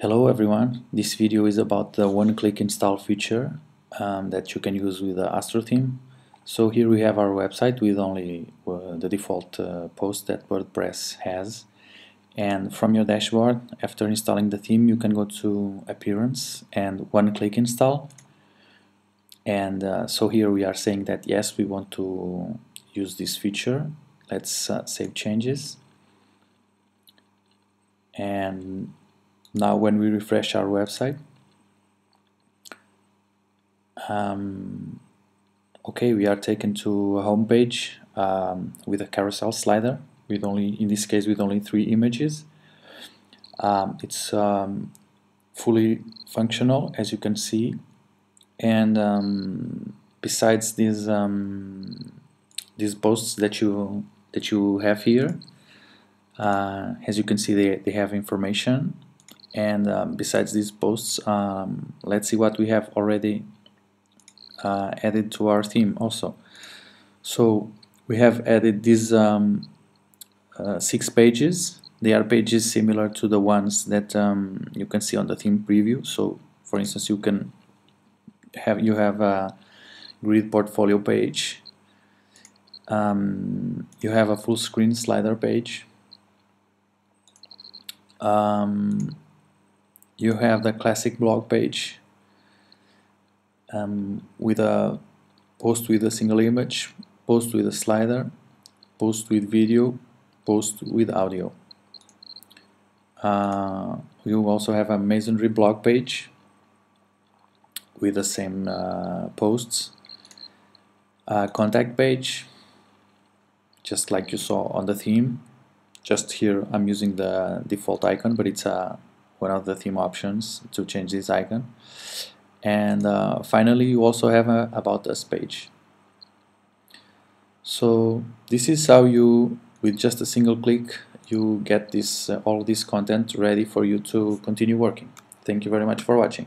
Hello everyone, this video is about the one-click install feature um, that you can use with the Astro theme. So here we have our website with only uh, the default uh, post that WordPress has. And from your dashboard after installing the theme you can go to appearance and one-click install. And uh, so here we are saying that yes we want to use this feature. Let's uh, save changes. And now when we refresh our website um, okay we are taken to a home page um, with a carousel slider with only in this case with only three images. Um, it's um, fully functional as you can see. And um, besides these um, these posts that you that you have here uh, as you can see they, they have information and um, besides these posts um, let's see what we have already uh, added to our theme also. So we have added these um, uh, six pages. They are pages similar to the ones that um, you can see on the theme preview. So for instance you can have you have a grid portfolio page. Um, you have a full screen slider page. Um, you have the classic blog page um, with a post with a single image, post with a slider, post with video, post with audio. Uh, you also have a masonry blog page with the same uh, posts. A contact page, just like you saw on the theme. Just here I'm using the default icon, but it's a one of the theme options to change this icon. And uh, finally you also have a about us page. So this is how you with just a single click you get this uh, all this content ready for you to continue working. Thank you very much for watching